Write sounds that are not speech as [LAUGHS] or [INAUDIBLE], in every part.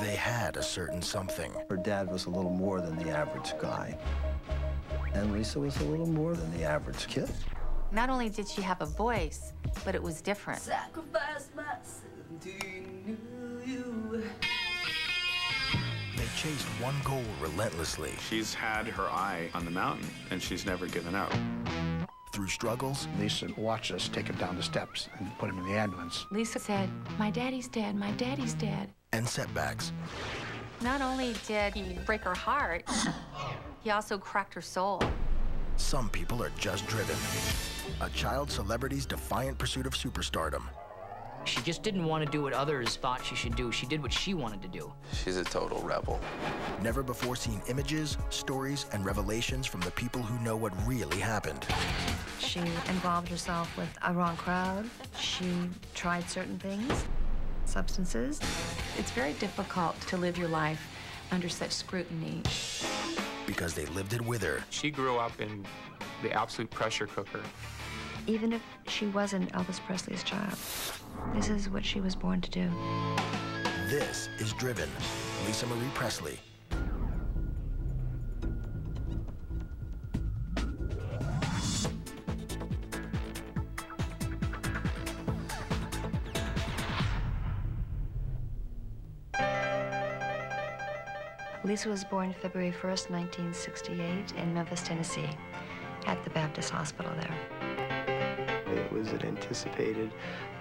They had a certain something. Her dad was a little more than the average guy. And Lisa was a little more than the average kid. Not only did she have a voice, but it was different. Sacrifice myself to you. They chased one goal relentlessly. She's had her eye on the mountain, and she's never given up. Through struggles. Lisa watched us take him down the steps and put him in the ambulance. Lisa said, My daddy's dead, my daddy's dead. And setbacks. Not only did he break her heart, he also cracked her soul. Some people are just driven. A child celebrity's defiant pursuit of superstardom. She just didn't want to do what others thought she should do. She did what she wanted to do. She's a total rebel. Never before seen images, stories, and revelations from the people who know what really happened. She involved herself with a wrong crowd. She tried certain things, substances. It's very difficult to live your life under such scrutiny. Because they lived it with her. She grew up in the absolute pressure cooker. Even if she wasn't Elvis Presley's child, this is what she was born to do. This is Driven. Lisa Marie Presley. Lisa was born February 1st, 1968, in Memphis, Tennessee, at the Baptist Hospital there. It was an anticipated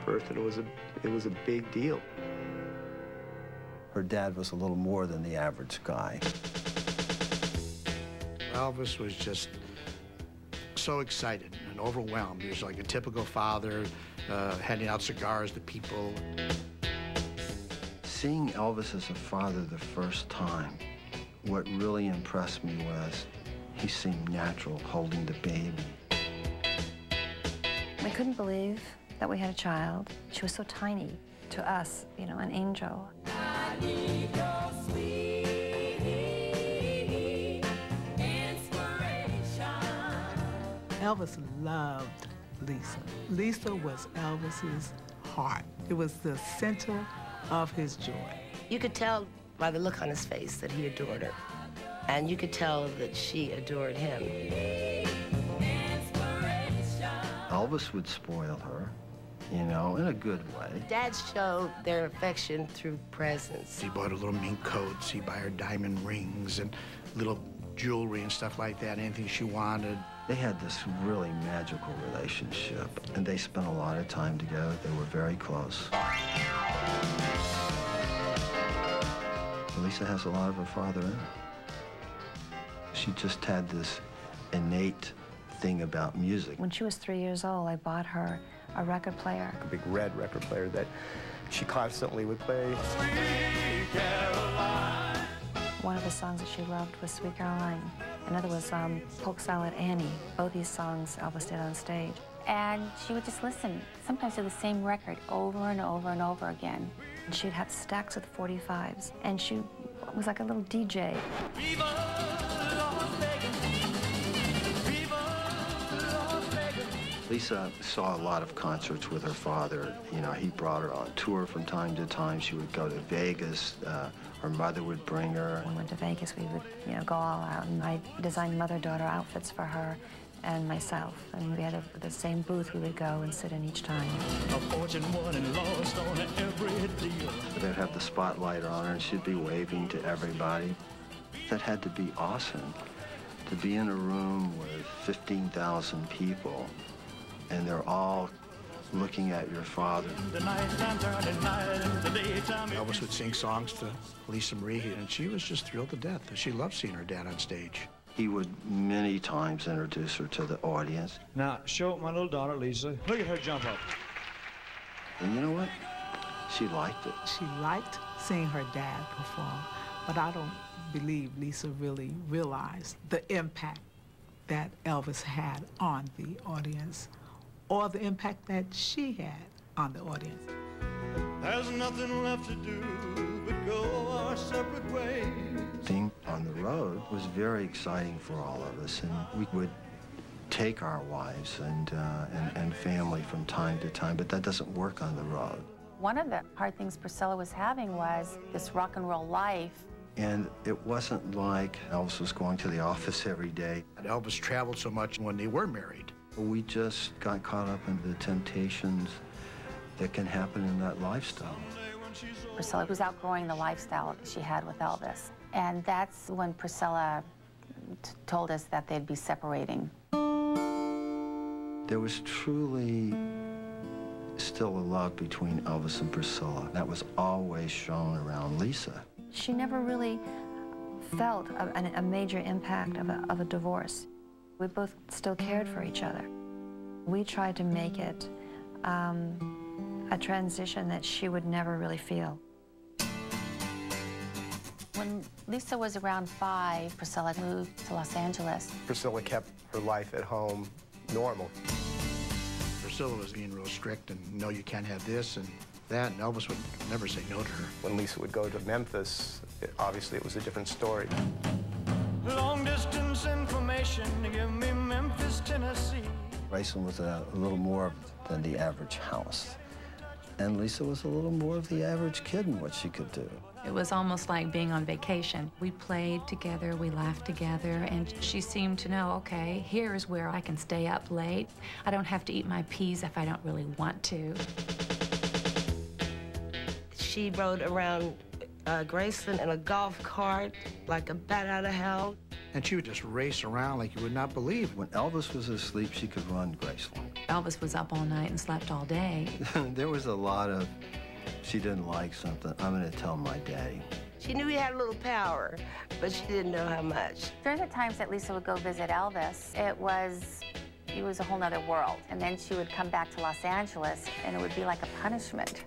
birth, and it was a it was a big deal. Her dad was a little more than the average guy. Elvis was just so excited and overwhelmed. He was like a typical father, uh, handing out cigars to people. Seeing Elvis as a father the first time, what really impressed me was he seemed natural holding the baby. I couldn't believe that we had a child. She was so tiny to us, you know, an angel. Elvis loved Lisa. Lisa was Elvis's heart. It was the center of his joy. You could tell by the look on his face that he adored her. And you could tell that she adored him. Elvis would spoil her, you know, in a good way. Dads showed their affection through presents. He bought her little mink coats, he buy her diamond rings and little jewelry and stuff like that, anything she wanted. They had this really magical relationship, and they spent a lot of time together. They were very close. Lisa has a lot of her father in her. She just had this innate thing about music. When she was three years old, I bought her a record player. A big red record player that she constantly would play. One of the songs that she loved was Sweet Caroline. Another was um, Polk Salad Annie. Both these songs Elvis did on stage. And she would just listen, sometimes to the same record over and over and over again. And she'd have stacks of 45s, and she was like a little DJ. Lisa saw a lot of concerts with her father. You know, he brought her on tour from time to time. She would go to Vegas. Uh, her mother would bring her. When we went to Vegas, we would, you know, go all out. And I designed mother-daughter outfits for her and myself. And we had a, the same booth we would go and sit in each time. A fortune won and lost on every deal. They'd have the spotlight on her, and she'd be waving to everybody. That had to be awesome, to be in a room with 15,000 people, and they're all looking at your father. Elvis would sing songs to Lisa Marie, and she was just thrilled to death. She loved seeing her dad on stage. He would many times introduce her to the audience. Now, show my little daughter, Lisa. Look at her jump up. And you know what? She liked it. She liked seeing her dad perform, but I don't believe Lisa really realized the impact that Elvis had on the audience or the impact that she had on the audience. There's nothing left to do but go our separate ways. Being on the road was very exciting for all of us, and we would take our wives and, uh, and, and family from time to time, but that doesn't work on the road. One of the hard things Priscilla was having was this rock and roll life. And it wasn't like Elvis was going to the office every day. And Elvis traveled so much when they were married. We just got caught up in the temptations that can happen in that lifestyle. Priscilla was outgrowing the lifestyle she had with Elvis. And that's when Priscilla told us that they'd be separating. There was truly still a love between Elvis and Priscilla. That was always shown around Lisa. She never really felt a, a major impact of a, of a divorce. We both still cared for each other. We tried to make it um, a transition that she would never really feel. When Lisa was around five, Priscilla moved to Los Angeles. Priscilla kept her life at home normal. Priscilla was being real strict and no, you can't have this and that, and Elvis would never say no to her. When Lisa would go to Memphis, it, obviously it was a different story. Long distance information to give me Memphis, Tennessee. Graceland was a, a little more than the average house. And Lisa was a little more of the average kid in what she could do. It was almost like being on vacation. We played together, we laughed together, and she seemed to know, okay, here's where I can stay up late. I don't have to eat my peas if I don't really want to. She rode around uh, Graceland in a golf cart like a bat out of hell. And she would just race around like you would not believe. When Elvis was asleep, she could run Graceland. Elvis was up all night and slept all day. [LAUGHS] there was a lot of, she didn't like something, I'm going to tell my daddy. She knew he had a little power, but she didn't know how much. During the times that Lisa would go visit Elvis, it was it was a whole nother world. And then she would come back to Los Angeles, and it would be like a punishment.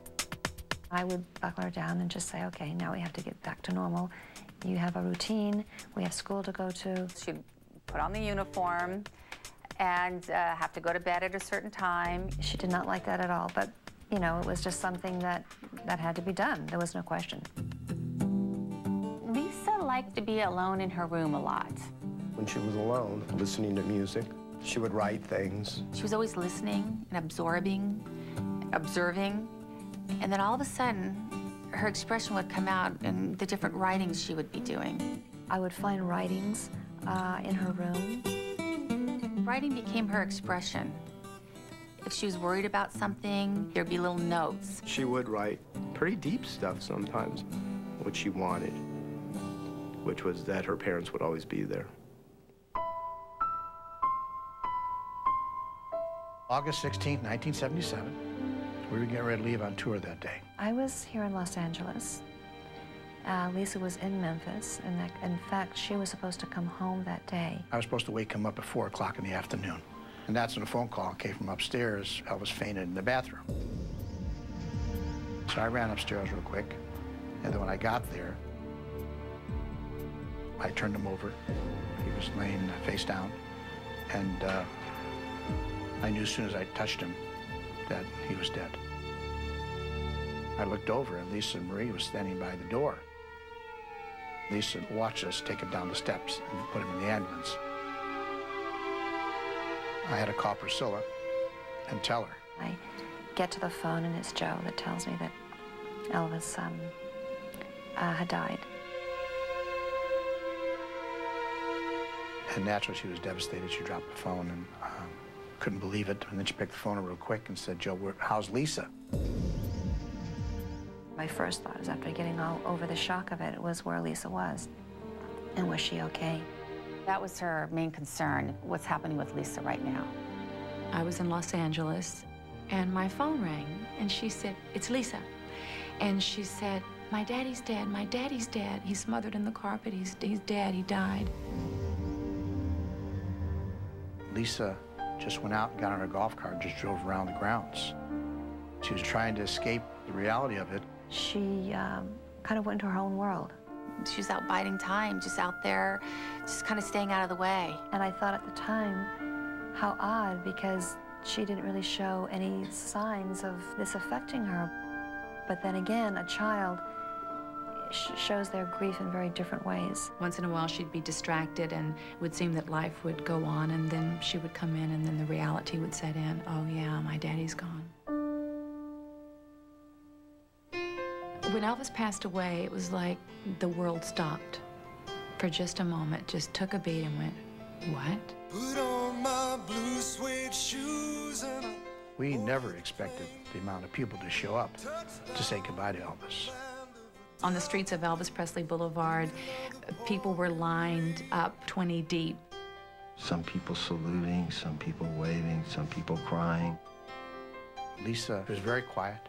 I would buckle her down and just say, okay, now we have to get back to normal. You have a routine. We have school to go to. She'd put on the uniform and uh, have to go to bed at a certain time. She did not like that at all, but you know, it was just something that, that had to be done. There was no question. Lisa liked to be alone in her room a lot. When she was alone, listening to music, she would write things. She was always listening and absorbing, observing, and then all of a sudden, her expression would come out in the different writings she would be doing. I would find writings uh, in her room. Writing became her expression. If she was worried about something, there'd be little notes. She would write pretty deep stuff sometimes, what she wanted, which was that her parents would always be there. August 16, 1977. We were getting ready to leave on tour that day. I was here in Los Angeles. Uh, Lisa was in Memphis, and that, in fact, she was supposed to come home that day. I was supposed to wake him up at 4 o'clock in the afternoon. And that's when a phone call came from upstairs. Elvis fainted in the bathroom. So I ran upstairs real quick. And then when I got there, I turned him over. He was laying face down. And uh, I knew as soon as I touched him that he was dead. I looked over and Lisa Marie was standing by the door. Lisa watched us take him down the steps and put him in the ambulance. I had to call Priscilla and tell her. I get to the phone and it's Joe that tells me that Elvis um, uh, had died. And naturally, she was devastated. She dropped the phone and um, couldn't believe it. And then she picked the phone up real quick and said, Joe, how's Lisa? My first thought is after getting all over the shock of it was where Lisa was. And was she okay? That was her main concern, what's happening with Lisa right now. I was in Los Angeles, and my phone rang, and she said, it's Lisa. And she said, my daddy's dead, my daddy's dead. He's smothered in the carpet, he's, he's dead, he died. Lisa just went out and got on her golf cart and just drove around the grounds. She was trying to escape the reality of it. She um, kind of went into her own world. She was out biding time, just out there, just kind of staying out of the way. And I thought at the time, how odd, because she didn't really show any signs of this affecting her. But then again, a child shows their grief in very different ways. Once in a while, she'd be distracted, and it would seem that life would go on, and then she would come in, and then the reality would set in. Oh, yeah, my daddy's gone. When Elvis passed away, it was like the world stopped for just a moment, just took a beat and went, what? Put on my blue suede shoes and We never expected the amount of people to show up to say goodbye to Elvis. On the streets of Elvis Presley Boulevard, people were lined up 20 deep. Some people saluting, some people waving, some people crying. Lisa was very quiet,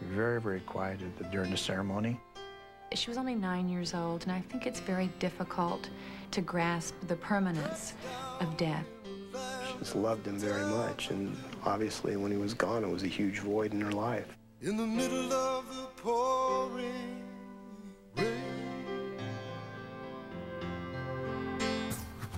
very, very quiet at the, during the ceremony. She was only nine years old, and I think it's very difficult to grasp the permanence of death. She just loved him very much, and obviously when he was gone, it was a huge void in her life. in the middle of the pouring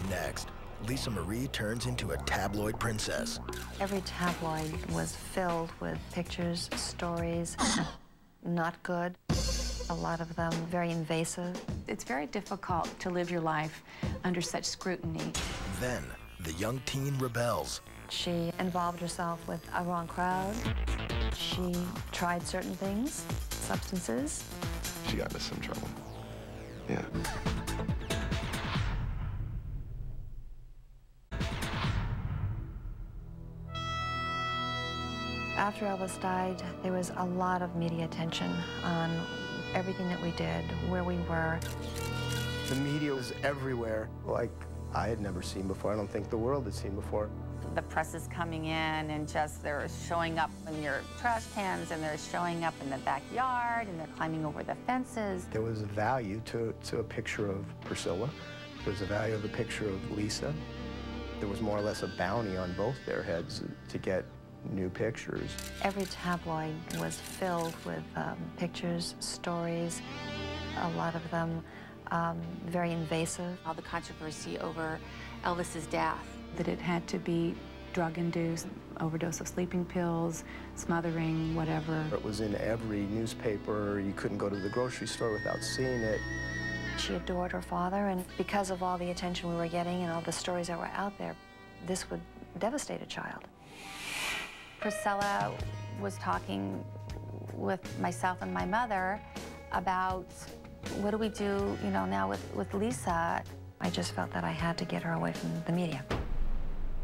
Next, Lisa Marie turns into a tabloid princess. Every tabloid was filled with pictures, stories, [COUGHS] not good. A lot of them very invasive. It's very difficult to live your life under such scrutiny. Then, the young teen rebels. She involved herself with a wrong crowd. She tried certain things, substances. She got into some trouble. Yeah. After Elvis died, there was a lot of media attention on everything that we did, where we were. The media was everywhere, like I had never seen before. I don't think the world had seen before. The press is coming in and just they're showing up in your trash cans and they're showing up in the backyard and they're climbing over the fences. There was a value to, to a picture of Priscilla. There was a value of a picture of Lisa. There was more or less a bounty on both their heads to get new pictures. Every tabloid was filled with um, pictures, stories, a lot of them um, very invasive. All the controversy over Elvis's death. That it had to be drug-induced, overdose of sleeping pills, smothering, whatever. It was in every newspaper. You couldn't go to the grocery store without seeing it. She adored her father, and because of all the attention we were getting and all the stories that were out there, this would devastate a child. Priscilla was talking with myself and my mother about what do we do, you know, now with, with Lisa. I just felt that I had to get her away from the media.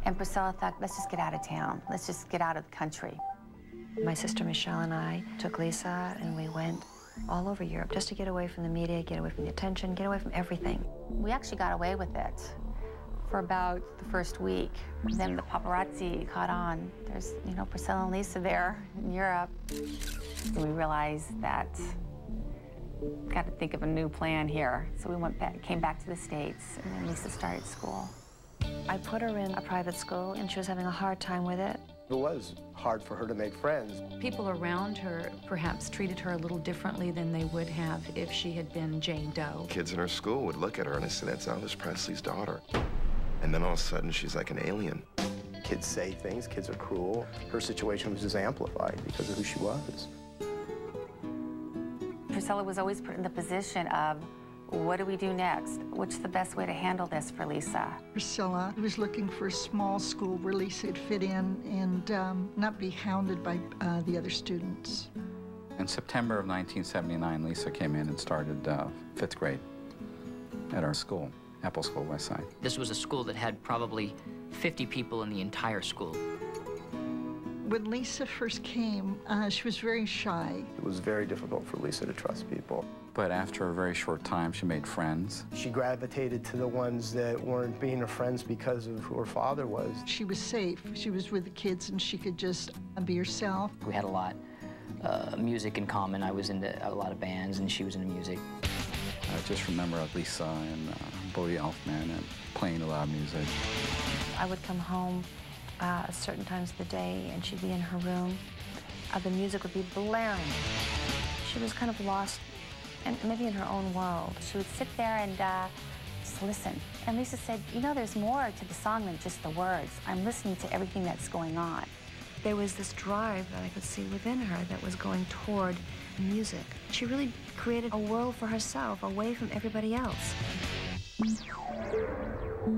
And Priscilla thought, let's just get out of town. Let's just get out of the country. My sister Michelle and I took Lisa and we went all over Europe just to get away from the media, get away from the attention, get away from everything. We actually got away with it for about the first week. Then the paparazzi caught on. There's, you know, Priscilla and Lisa there in Europe. We realized that got to think of a new plan here. So we went back, came back to the States, and then Lisa started school. I put her in a private school and she was having a hard time with it. It was hard for her to make friends. People around her perhaps treated her a little differently than they would have if she had been Jane Doe. Kids in her school would look at her and say, that's Elvis Presley's daughter. And then all of a sudden, she's like an alien. Kids say things, kids are cruel. Her situation was just amplified because of who she was. Priscilla was always put in the position of, what do we do next? What's the best way to handle this for Lisa? Priscilla was looking for a small school where Lisa could fit in and um, not be hounded by uh, the other students. In September of 1979, Lisa came in and started uh, fifth grade at our school, Apple School West Side. This was a school that had probably 50 people in the entire school. When Lisa first came, uh, she was very shy. It was very difficult for Lisa to trust people. But after a very short time, she made friends. She gravitated to the ones that weren't being her friends because of who her father was. She was safe. She was with the kids and she could just be herself. We had a lot uh, music in common. I was into a lot of bands and she was into music. I just remember Lisa and uh, Bodhi Elfman and playing a lot of music. I would come home uh, at certain times of the day and she'd be in her room. Uh, the music would be blaring. She was kind of lost and maybe in her own world. She would sit there and uh, just listen. And Lisa said, you know, there's more to the song than just the words. I'm listening to everything that's going on. There was this drive that I could see within her that was going toward music. She really created a world for herself away from everybody else.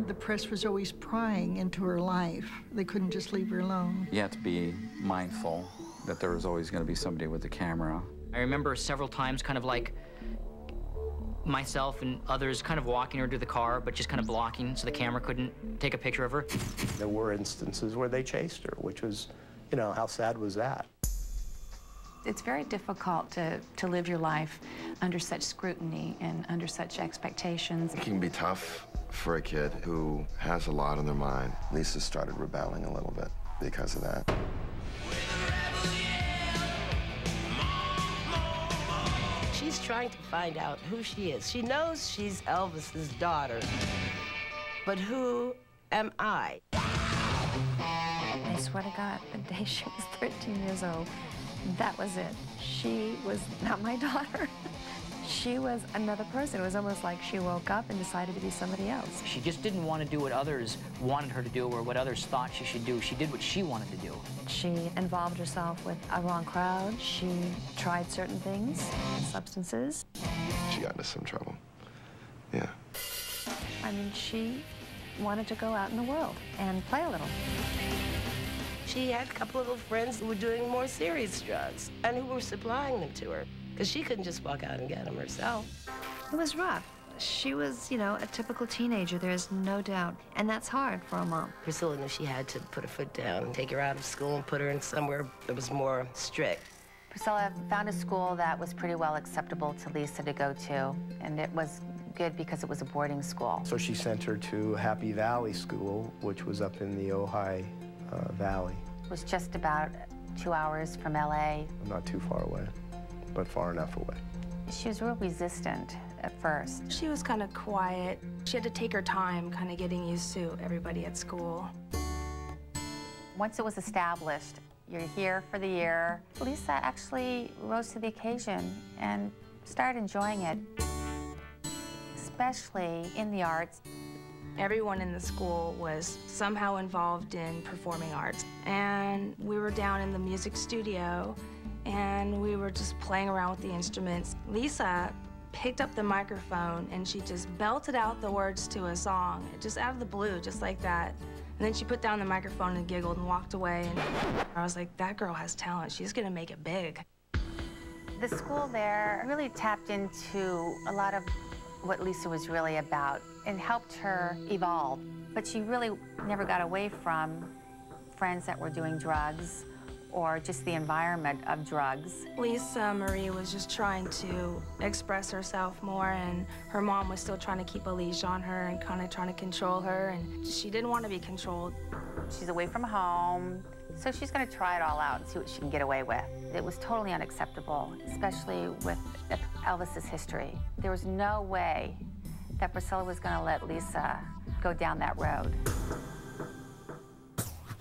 The press was always prying into her life. They couldn't just leave her alone. You have to be mindful that there was always going to be somebody with a camera I remember several times kind of like myself and others kind of walking her to the car, but just kind of blocking so the camera couldn't take a picture of her. There were instances where they chased her, which was, you know, how sad was that? It's very difficult to, to live your life under such scrutiny and under such expectations. It can be tough for a kid who has a lot on their mind. Lisa started rebelling a little bit because of that. She's trying to find out who she is. She knows she's Elvis's daughter. But who am I? I swear to God, the day [LAUGHS] she was 13 years old, that was it. She was not my [LAUGHS] daughter. she was another person. It was almost like she woke up and decided to be somebody else. She just didn't want to do what others wanted her to do or what others thought she should do. She did what she wanted to do. She involved herself with a wrong crowd. She tried certain things, substances. She got into some trouble. Yeah. I mean, she wanted to go out in the world and play a little. She had a couple of friends who were doing more serious drugs and who were supplying them to her because she couldn't just walk out and get them herself. It was rough. She was, you know, a typical teenager, there's no doubt. And that's hard for a mom. Priscilla knew she had to put her foot down and take her out of school and put her in somewhere that was more strict. Priscilla found a school that was pretty well acceptable to Lisa to go to, and it was good because it was a boarding school. So she sent her to Happy Valley School, which was up in the Ojai uh, Valley. It was just about two hours from LA. Not too far away, but far enough away. She was real resistant at first. She was kind of quiet. She had to take her time kind of getting used to everybody at school. Once it was established, you're here for the year, Lisa actually rose to the occasion and started enjoying it, especially in the arts. Everyone in the school was somehow involved in performing arts. And we were down in the music studio and we were just playing around with the instruments. Lisa picked up the microphone and she just belted out the words to a song, just out of the blue, just like that. And then she put down the microphone and giggled and walked away. And I was like, that girl has talent. She's gonna make it big. The school there really tapped into a lot of what Lisa was really about and helped her evolve. But she really never got away from friends that were doing drugs or just the environment of drugs. Lisa Marie was just trying to express herself more, and her mom was still trying to keep a leash on her and kind of trying to control her, and she didn't want to be controlled. She's away from home, so she's going to try it all out and see what she can get away with. It was totally unacceptable, especially with Elvis's history. There was no way that Priscilla was going to let Lisa go down that road.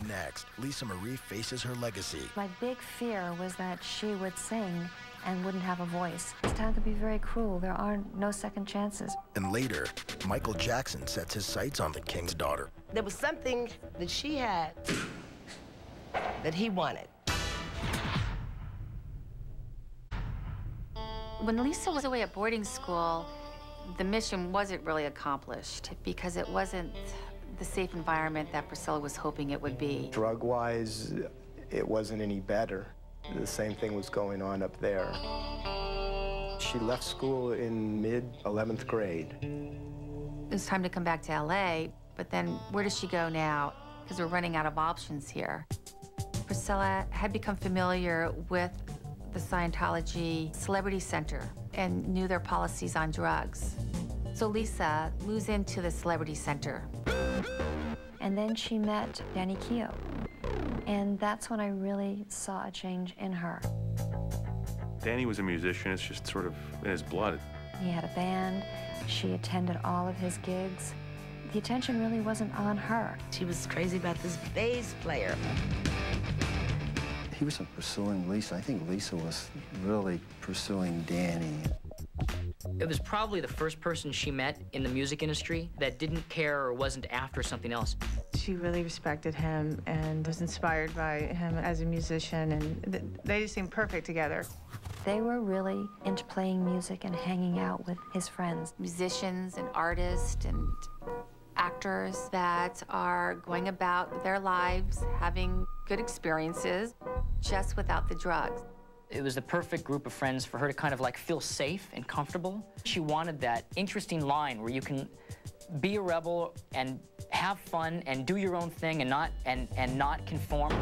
Next, Lisa Marie faces her legacy. My big fear was that she would sing and wouldn't have a voice. This town could be very cruel. There are no second chances. And later, Michael Jackson sets his sights on the king's daughter. There was something that she had that he wanted. When Lisa was away at boarding school, the mission wasn't really accomplished because it wasn't the safe environment that Priscilla was hoping it would be. Drug-wise, it wasn't any better. The same thing was going on up there. She left school in mid-11th grade. It was time to come back to LA, but then where does she go now? Because we're running out of options here. Priscilla had become familiar with the Scientology Celebrity Center and knew their policies on drugs. So Lisa moves into the Celebrity Center. And then she met Danny Keough. And that's when I really saw a change in her. Danny was a musician. It's just sort of in his blood. He had a band. She attended all of his gigs. The attention really wasn't on her. She was crazy about this bass player. He wasn't pursuing Lisa. I think Lisa was really pursuing Danny. It was probably the first person she met in the music industry that didn't care or wasn't after something else. She really respected him and was inspired by him as a musician, and th they just seemed perfect together. They were really into playing music and hanging out with his friends. Musicians and artists and actors that are going about their lives having good experiences just without the drugs. It was the perfect group of friends for her to kind of like feel safe and comfortable. She wanted that interesting line where you can be a rebel and have fun and do your own thing and not and and not conform,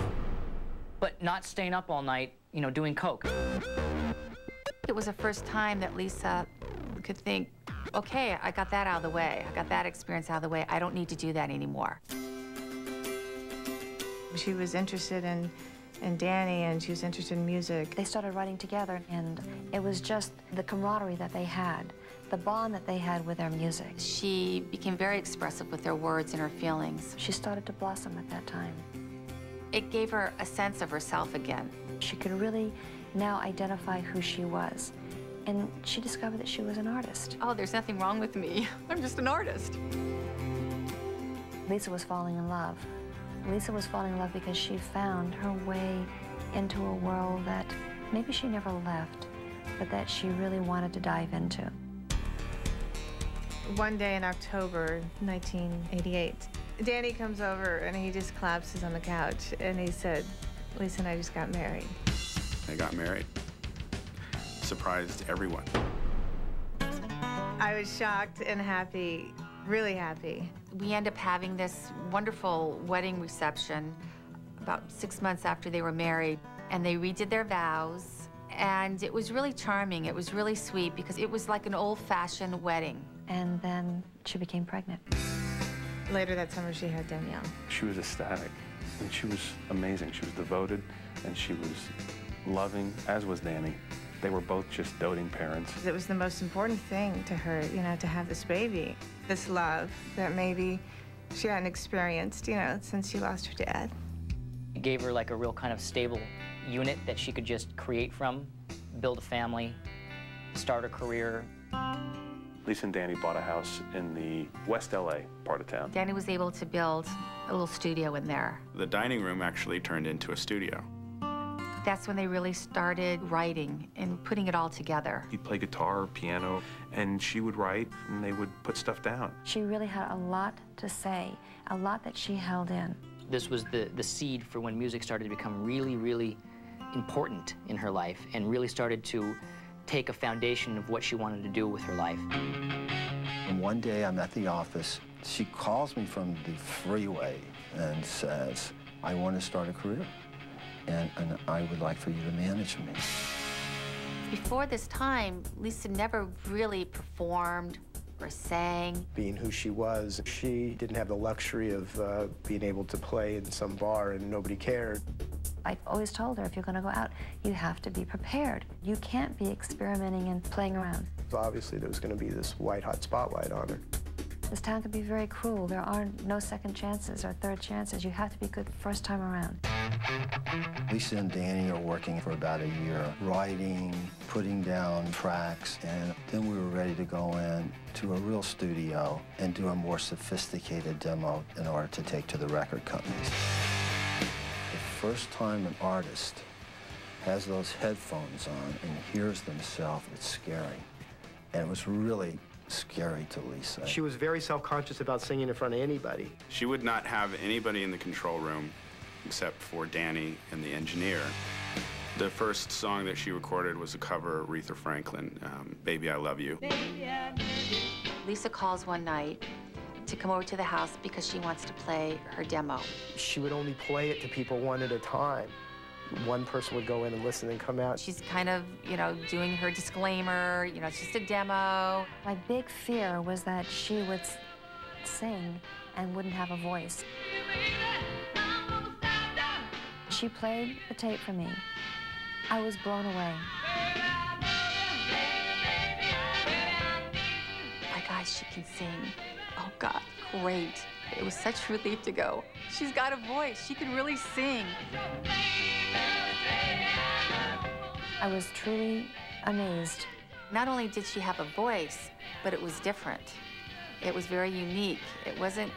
but not staying up all night, you know, doing coke. It was the first time that Lisa could think, okay, I got that out of the way. I got that experience out of the way. I don't need to do that anymore. She was interested in, in Danny and she was interested in music. They started writing together, and it was just the camaraderie that they had, the bond that they had with their music. She became very expressive with her words and her feelings. She started to blossom at that time. It gave her a sense of herself again. She could really now identify who she was. And she discovered that she was an artist. Oh, there's nothing wrong with me. [LAUGHS] I'm just an artist. Lisa was falling in love. Lisa was falling in love because she found her way into a world that maybe she never left, but that she really wanted to dive into. One day in October 1988, Danny comes over and he just collapses on the couch and he said, Lisa and I just got married. They got married. Surprised everyone. I was shocked and happy, really happy. We end up having this wonderful wedding reception about six months after they were married, and they redid their vows. And it was really charming. It was really sweet because it was like an old-fashioned wedding. And then she became pregnant. Later that summer, she had Danielle. She was ecstatic, and she was amazing. She was devoted, and she was loving, as was Danny. They were both just doting parents. It was the most important thing to her, you know, to have this baby, this love that maybe she hadn't experienced, you know, since she lost her dad. It gave her like a real kind of stable unit that she could just create from, build a family, start a career. Lisa and Danny bought a house in the West LA part of town. Danny was able to build a little studio in there. The dining room actually turned into a studio. That's when they really started writing and putting it all together. He'd play guitar, piano, and she would write, and they would put stuff down. She really had a lot to say, a lot that she held in. This was the, the seed for when music started to become really, really important in her life and really started to take a foundation of what she wanted to do with her life. And one day I'm at the office. She calls me from the freeway and says, I want to start a career, and, and I would like for you to manage me. Before this time, Lisa never really performed or sang. Being who she was, she didn't have the luxury of uh, being able to play in some bar and nobody cared. I've always told her, if you're going to go out, you have to be prepared. You can't be experimenting and playing around. So obviously, there was going to be this white-hot spotlight on her. This town can be very cruel. There are no second chances or third chances. You have to be good the first time around. Lisa and Danny are working for about a year, writing, putting down tracks, and then we were ready to go in to a real studio and do a more sophisticated demo in order to take to the record companies. The first time an artist has those headphones on and hears themselves, it's scary. And it was really scary to Lisa. She was very self-conscious about singing in front of anybody. She would not have anybody in the control room except for Danny and the engineer. The first song that she recorded was a cover of Aretha Franklin, um, Baby I Love You. Lisa calls one night to come over to the house because she wants to play her demo. She would only play it to people one at a time. One person would go in and listen and come out. She's kind of, you know, doing her disclaimer, you know, it's just a demo. My big fear was that she would sing and wouldn't have a voice. She played the tape for me. I was blown away. My God, she can sing. Oh God, great. It was such a relief to go. She's got a voice. She can really sing. I was truly amazed. Not only did she have a voice, but it was different. It was very unique. It wasn't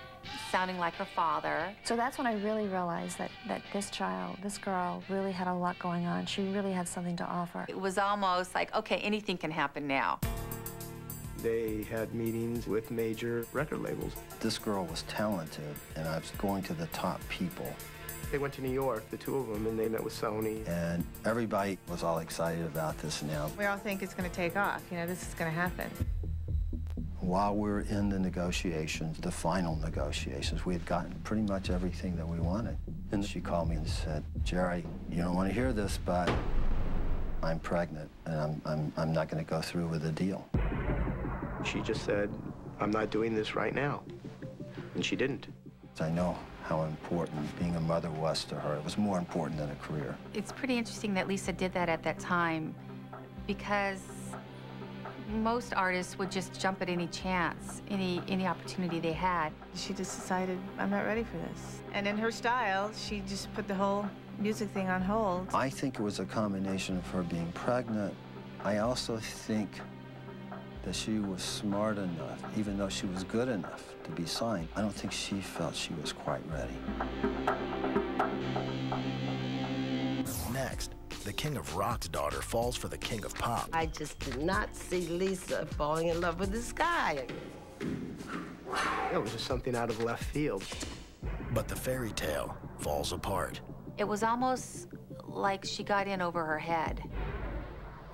sounding like her father. So that's when I really realized that, that this child, this girl, really had a lot going on. She really had something to offer. It was almost like, okay, anything can happen now. They had meetings with major record labels. This girl was talented, and I was going to the top people. They went to New York, the two of them, and they met with Sony. And everybody was all excited about this now. We all think it's going to take off. You know, this is going to happen. While we were in the negotiations, the final negotiations, we had gotten pretty much everything that we wanted. And she called me and said, Jerry, you don't want to hear this, but I'm pregnant, and I'm, I'm, I'm not going to go through with the deal. She just said, I'm not doing this right now. And she didn't. I know how important being a mother was to her. It was more important than a career. It's pretty interesting that Lisa did that at that time because most artists would just jump at any chance, any any opportunity they had. She just decided, I'm not ready for this. And in her style, she just put the whole music thing on hold. I think it was a combination of her being pregnant. I also think that she was smart enough, even though she was good enough to be signed. I don't think she felt she was quite ready. Next, the king of rock's daughter falls for the king of pop. I just did not see Lisa falling in love with this guy. It was just something out of left field. But the fairy tale falls apart. It was almost like she got in over her head.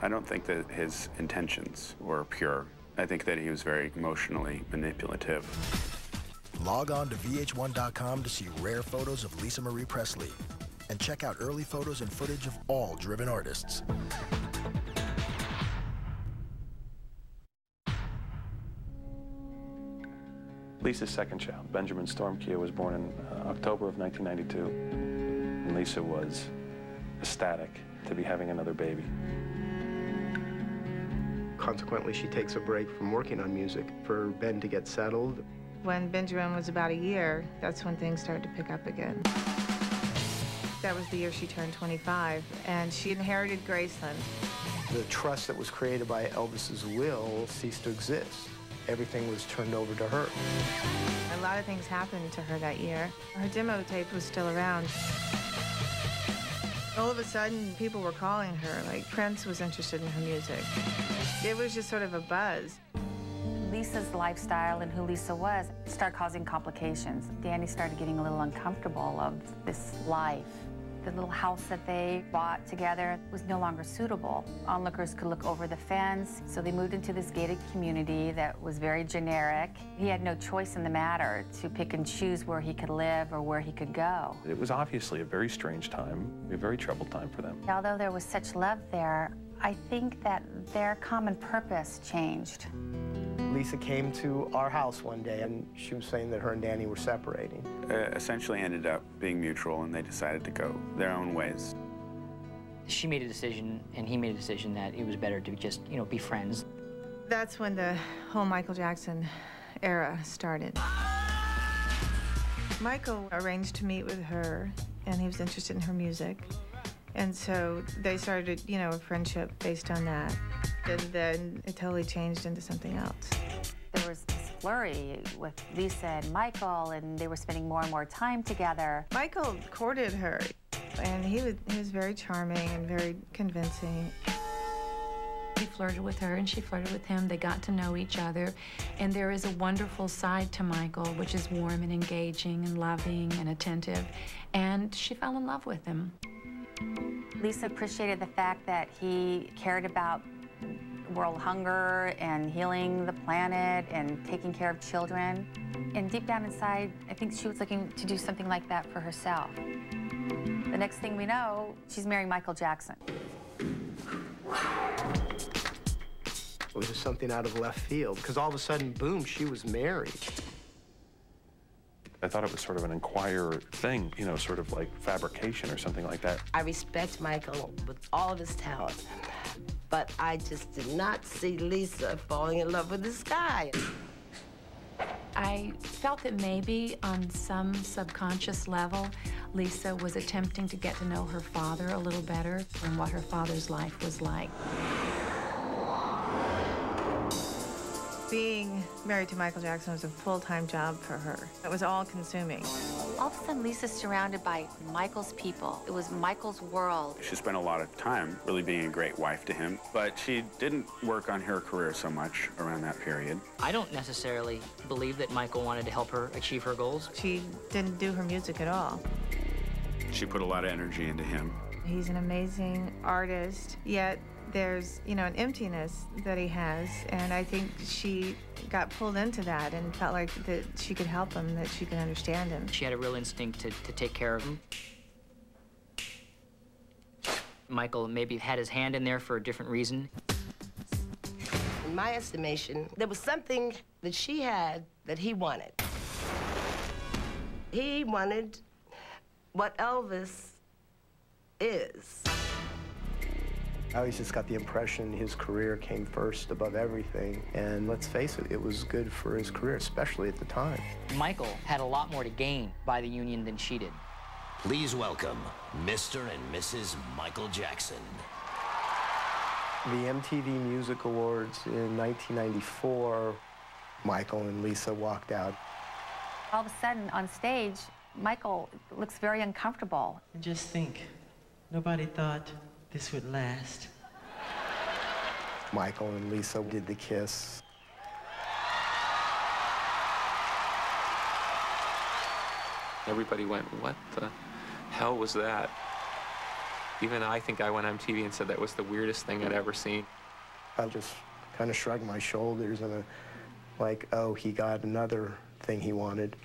I don't think that his intentions were pure. I think that he was very emotionally manipulative. Log on to VH1.com to see rare photos of Lisa Marie Presley and check out early photos and footage of all driven artists. Lisa's second child, Benjamin Storm Keough, was born in uh, October of 1992. And Lisa was ecstatic to be having another baby. Consequently, she takes a break from working on music for Ben to get settled. When Benjamin was about a year, that's when things started to pick up again. That was the year she turned 25, and she inherited Graceland. The trust that was created by Elvis's will ceased to exist. Everything was turned over to her. A lot of things happened to her that year. Her demo tape was still around. All of a sudden, people were calling her, like Prince was interested in her music. It was just sort of a buzz. Lisa's lifestyle and who Lisa was started causing complications. Danny started getting a little uncomfortable of this life. The little house that they bought together was no longer suitable. Onlookers could look over the fence, so they moved into this gated community that was very generic. He had no choice in the matter to pick and choose where he could live or where he could go. It was obviously a very strange time, a very troubled time for them. Although there was such love there, I think that their common purpose changed. Lisa came to our house one day and she was saying that her and Danny were separating. Uh, essentially ended up being mutual and they decided to go their own ways. She made a decision and he made a decision that it was better to just, you know, be friends. That's when the whole Michael Jackson era started. Michael arranged to meet with her, and he was interested in her music. And so they started, you know, a friendship based on that. And then it totally changed into something else. There was this flurry with Lisa and Michael, and they were spending more and more time together. Michael courted her, and he was, he was very charming and very convincing. He flirted with her and she flirted with him. They got to know each other. And there is a wonderful side to Michael, which is warm and engaging and loving and attentive. And she fell in love with him. Lisa appreciated the fact that he cared about world hunger and healing the planet and taking care of children. And deep down inside, I think she was looking to do something like that for herself. The next thing we know, she's marrying Michael Jackson. It was just something out of left field because all of a sudden, boom, she was married. I thought it was sort of an Enquirer thing, you know, sort of like fabrication or something like that. I respect Michael with all of his talent, but I just did not see Lisa falling in love with this guy. I felt that maybe on some subconscious level, Lisa was attempting to get to know her father a little better and what her father's life was like. Being married to Michael Jackson was a full-time job for her. It was all-consuming. All of a sudden, Lisa's surrounded by Michael's people. It was Michael's world. She spent a lot of time really being a great wife to him, but she didn't work on her career so much around that period. I don't necessarily believe that Michael wanted to help her achieve her goals. She didn't do her music at all. She put a lot of energy into him. He's an amazing artist, yet there's, you know, an emptiness that he has. And I think she got pulled into that and felt like that she could help him, that she could understand him. She had a real instinct to, to take care of him. Michael maybe had his hand in there for a different reason. In my estimation, there was something that she had that he wanted. He wanted what Elvis is. I always just got the impression his career came first above everything. And let's face it, it was good for his career, especially at the time. Michael had a lot more to gain by the union than she did. Please welcome Mr. and Mrs. Michael Jackson. The MTV Music Awards in 1994, Michael and Lisa walked out. All of a sudden, on stage, Michael looks very uncomfortable. And just think, nobody thought this would last. Michael and Lisa did the kiss. Everybody went, what the hell was that? Even I think I went on TV and said that was the weirdest thing I'd ever seen. I just kind of shrugged my shoulders and uh, like, oh, he got another thing he wanted.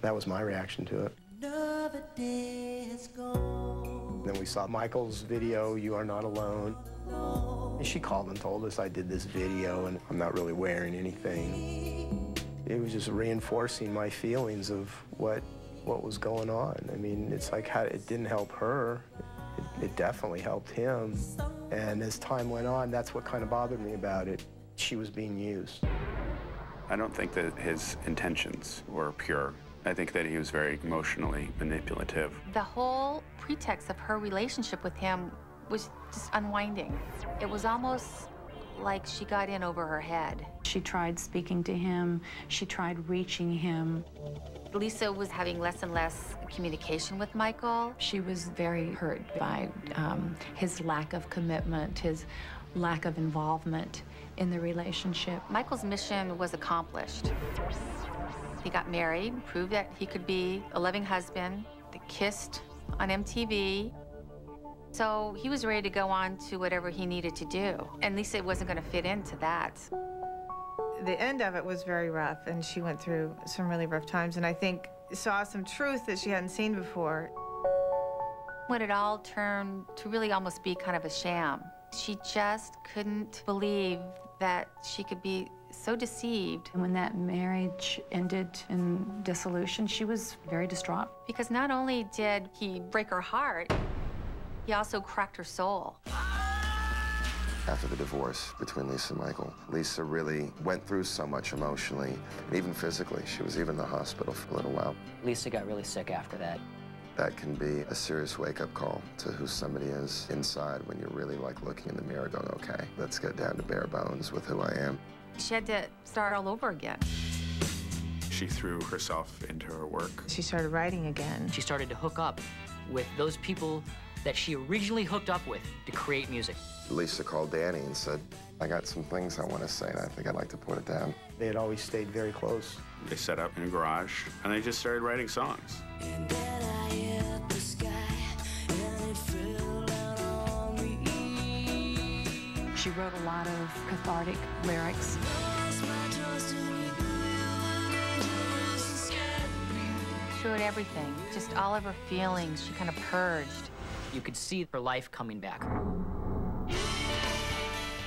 That was my reaction to it. Another day has gone. Then we saw Michael's video, You Are Not Alone. And she called and told us I did this video and I'm not really wearing anything. It was just reinforcing my feelings of what what was going on. I mean, it's like how it didn't help her. It, it definitely helped him. And as time went on, that's what kind of bothered me about it. She was being used. I don't think that his intentions were pure. I think that he was very emotionally manipulative. The whole pretext of her relationship with him was just unwinding. It was almost like she got in over her head. She tried speaking to him. She tried reaching him. Lisa was having less and less communication with Michael. She was very hurt by um, his lack of commitment, his lack of involvement in the relationship. Michael's mission was accomplished. He got married, proved that he could be a loving husband. They kissed on MTV. So he was ready to go on to whatever he needed to do. And Lisa wasn't going to fit into that. The end of it was very rough, and she went through some really rough times, and I think saw some truth that she hadn't seen before. When it all turned to really almost be kind of a sham, she just couldn't believe that she could be so deceived. And when that marriage ended in dissolution, she was very distraught. Because not only did he break her heart, he also cracked her soul. After the divorce between Lisa and Michael, Lisa really went through so much emotionally and even physically. She was even in the hospital for a little while. Lisa got really sick after that. That can be a serious wake-up call to who somebody is inside when you're really like looking in the mirror going, okay, let's get down to bare bones with who I am. She had to start all over again. She threw herself into her work. She started writing again. She started to hook up with those people that she originally hooked up with to create music. Lisa called Danny and said, I got some things I want to say, and I think I'd like to put it down. They had always stayed very close. They set up in a garage, and they just started writing songs. She wrote a lot of cathartic lyrics. She wrote everything, just all of her feelings, she kind of purged. You could see her life coming back.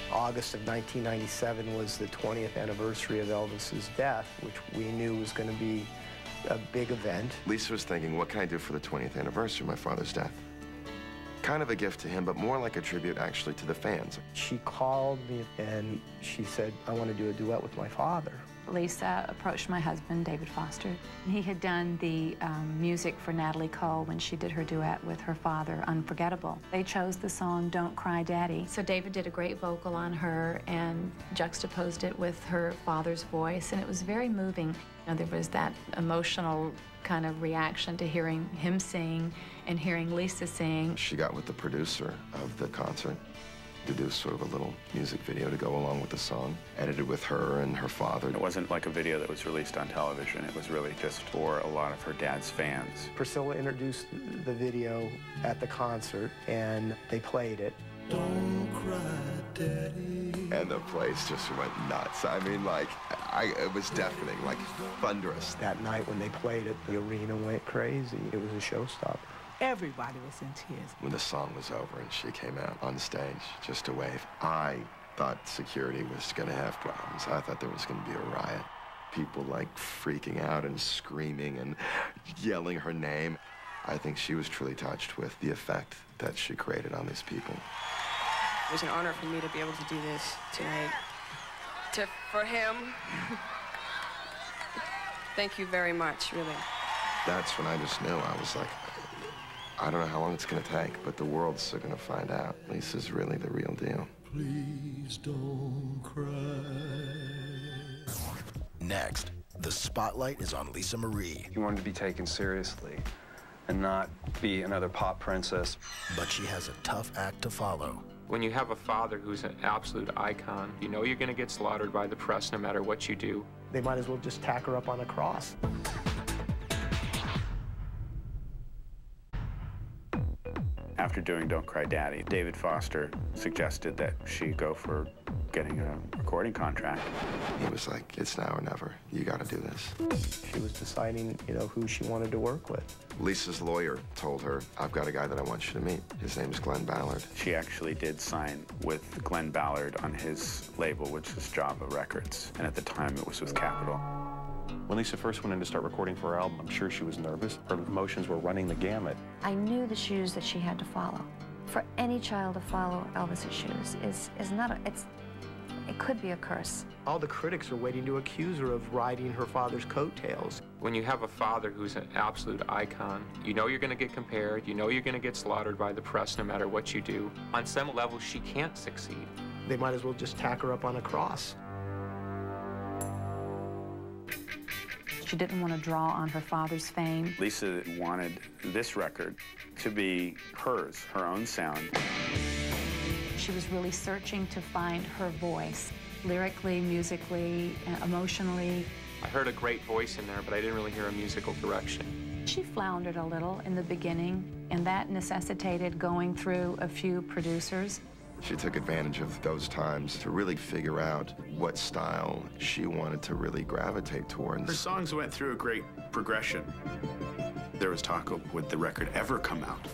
August of 1997 was the 20th anniversary of Elvis's death, which we knew was going to be a big event. Lisa was thinking, what can I do for the 20th anniversary of my father's death? Kind of a gift to him, but more like a tribute actually to the fans. She called me and she said, I want to do a duet with my father. Lisa approached my husband, David Foster. He had done the um, music for Natalie Cole when she did her duet with her father, Unforgettable. They chose the song Don't Cry Daddy. So David did a great vocal on her and juxtaposed it with her father's voice, and it was very moving. You know, there was that emotional kind of reaction to hearing him sing and hearing Lisa sing. She got with the producer of the concert, to do sort of a little music video to go along with the song, edited with her and her father. It wasn't like a video that was released on television. It was really just for a lot of her dad's fans. Priscilla introduced the video at the concert, and they played it. Don't cry, Daddy. And the place just went nuts. I mean, like, I, it was deafening, like thunderous. That night when they played it, the arena went crazy. It was a showstopper. Everybody was in tears. When the song was over and she came out on stage just to wave, I thought security was going to have problems. I thought there was going to be a riot. People like freaking out and screaming and yelling her name. I think she was truly touched with the effect that she created on these people. It was an honor for me to be able to do this tonight. To, for him, [LAUGHS] thank you very much, really. That's when I just knew. I was like, I don't know how long it's going to take, but the world's still going to find out. Lisa's really the real deal. Please don't cry. Next, the spotlight is on Lisa Marie. He wanted to be taken seriously and not be another pop princess. But she has a tough act to follow. When you have a father who's an absolute icon, you know you're going to get slaughtered by the press no matter what you do. They might as well just tack her up on a cross. After doing Don't Cry Daddy, David Foster suggested that she go for getting a recording contract. He was like, it's now or never. You got to do this. She was deciding, you know, who she wanted to work with. Lisa's lawyer told her, I've got a guy that I want you to meet. His name is Glen Ballard. She actually did sign with Glen Ballard on his label, which is Java Records. And at the time, it was with Capitol. When Lisa first went in to start recording for her album, I'm sure she was nervous. Her emotions were running the gamut. I knew the shoes that she had to follow. For any child to follow Elvis's shoes is, is not a, it's, it could be a curse. All the critics are waiting to accuse her of riding her father's coattails. When you have a father who's an absolute icon, you know you're going to get compared, you know you're going to get slaughtered by the press no matter what you do. On some level, she can't succeed. They might as well just tack her up on a cross. She didn't want to draw on her father's fame. Lisa wanted this record to be hers, her own sound. She was really searching to find her voice, lyrically, musically, emotionally. I heard a great voice in there, but I didn't really hear a musical direction. She floundered a little in the beginning, and that necessitated going through a few producers. She took advantage of those times to really figure out what style she wanted to really gravitate towards. Her songs went through a great progression. There was talk of would the record ever come out?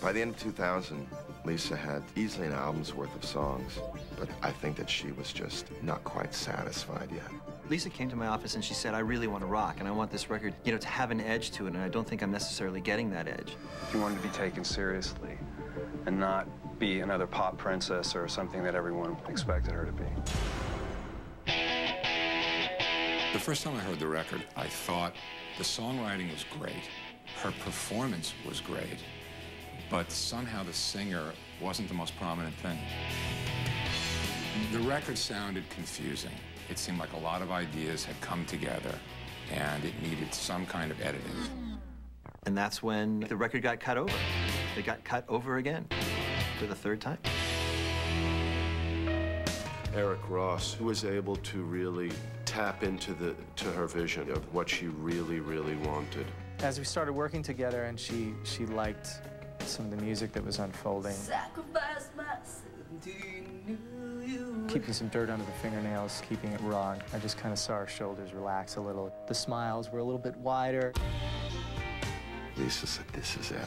By the end of 2000, Lisa had easily an album's worth of songs, but I think that she was just not quite satisfied yet. Lisa came to my office and she said, I really want to rock, and I want this record, you know, to have an edge to it, and I don't think I'm necessarily getting that edge. She wanted to be taken seriously and not be another pop princess or something that everyone expected her to be. The first time I heard the record, I thought the songwriting was great, her performance was great, but somehow the singer wasn't the most prominent thing. The record sounded confusing. It seemed like a lot of ideas had come together, and it needed some kind of editing. And that's when the record got cut over. It got cut over again for the third time. Eric Rosse was able to really tap into the to her vision of what she really, really wanted. As we started working together and she, she liked some of the music that was unfolding, keeping some dirt under the fingernails, keeping it raw, I just kind of saw her shoulders relax a little. The smiles were a little bit wider. Lisa said, this is it.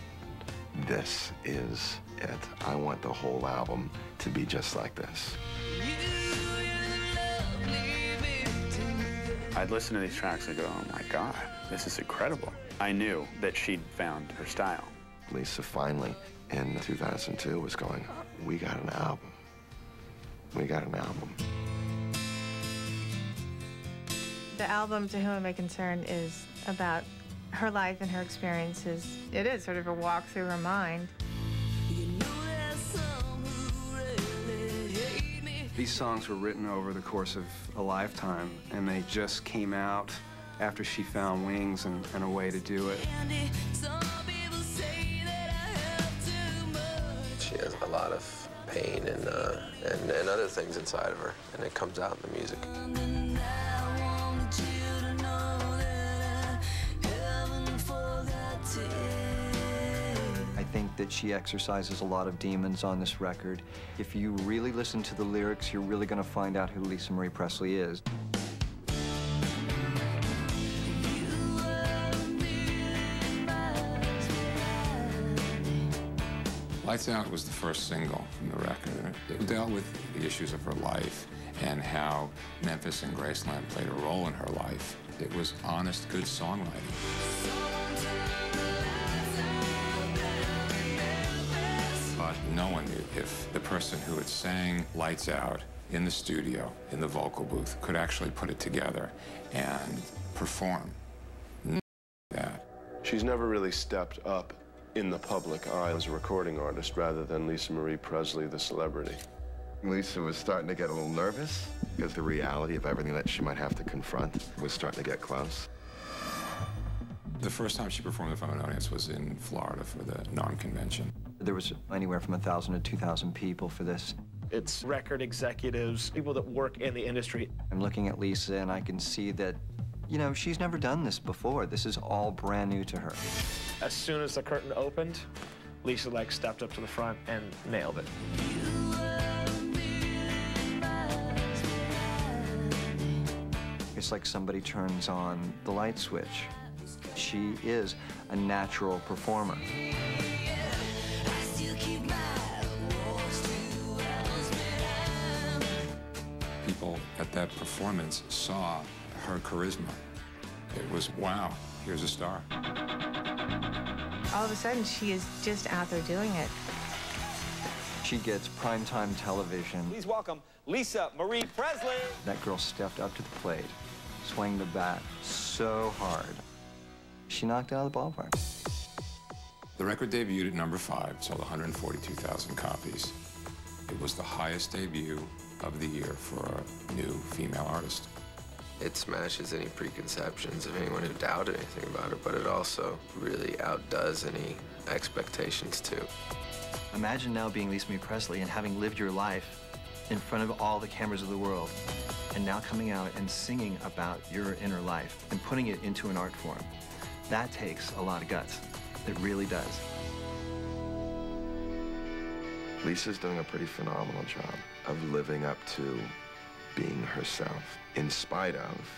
This is it. I want the whole album to be just like this. I'd listen to these tracks and go, oh my God, this is incredible. I knew that she'd found her style. Lisa finally, in 2002, was going, we got an album. We got an album. The album, To Whom It May Concern, is about her life and her experiences. It is sort of a walk through her mind. These songs were written over the course of a lifetime, and they just came out after she found wings and, and a way to do it. She has a lot of pain and, uh, and, and other things inside of her, and it comes out in the music. That she exercises a lot of demons on this record. If you really listen to the lyrics, you're really going to find out who Lisa Marie Presley is. Lights Out was the first single from the record. It dealt with the issues of her life and how Memphis and Graceland played a role in her life. It was honest, good songwriting. But no one knew if the person who had sang Lights Out in the studio, in the vocal booth, could actually put it together and perform. That. She's never really stepped up in the public eye as a recording artist rather than Lisa Marie Presley, the celebrity. Lisa was starting to get a little nervous because the reality of everything that she might have to confront was starting to get close. The first time she performed in front of an audience was in Florida for the NARM-convention. There was anywhere from 1,000 to 2,000 people for this. It's record executives, people that work in the industry. I'm looking at Lisa and I can see that, you know, she's never done this before. This is all brand new to her. As soon as the curtain opened, Lisa like stepped up to the front and nailed it. It's like somebody turns on the light switch. She is a natural performer. At that performance saw her charisma. It was, wow, here's a star. All of a sudden, she is just out there doing it. She gets primetime television. Please welcome Lisa Marie Presley. That girl stepped up to the plate, swung the bat so hard. She knocked it out of the ballpark. The record debuted at number five, sold 142,000 copies. It was the highest debut of the year for a new female artist. It smashes any preconceptions of anyone who doubted anything about her, but it also really outdoes any expectations, too. Imagine now being Lisa Marie Presley and having lived your life in front of all the cameras of the world, and now coming out and singing about your inner life and putting it into an art form. That takes a lot of guts. It really does. Lisa's doing a pretty phenomenal job of living up to being herself, in spite of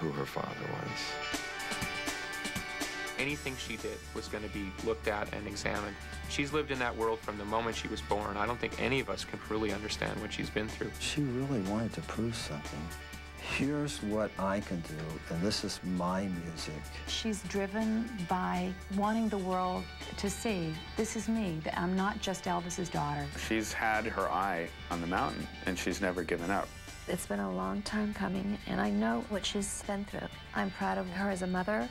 who her father was. Anything she did was going to be looked at and examined. She's lived in that world from the moment she was born. I don't think any of us can truly understand what she's been through. She really wanted to prove something. Here's what I can do, and this is my music. She's driven by wanting the world to see this is me, that I'm not just Elvis's daughter. She's had her eye on the mountain, and she's never given up. It's been a long time coming, and I know what she's been through. I'm proud of her as a mother.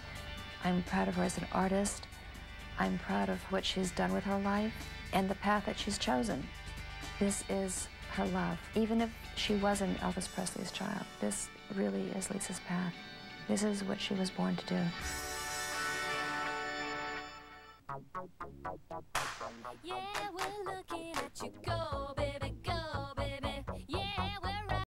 I'm proud of her as an artist. I'm proud of what she's done with her life and the path that she's chosen. This is her love. Even if she wasn't Elvis Presley's child, this really is Lisa's path. This is what she was born to do. Yeah, we're looking at you go, baby.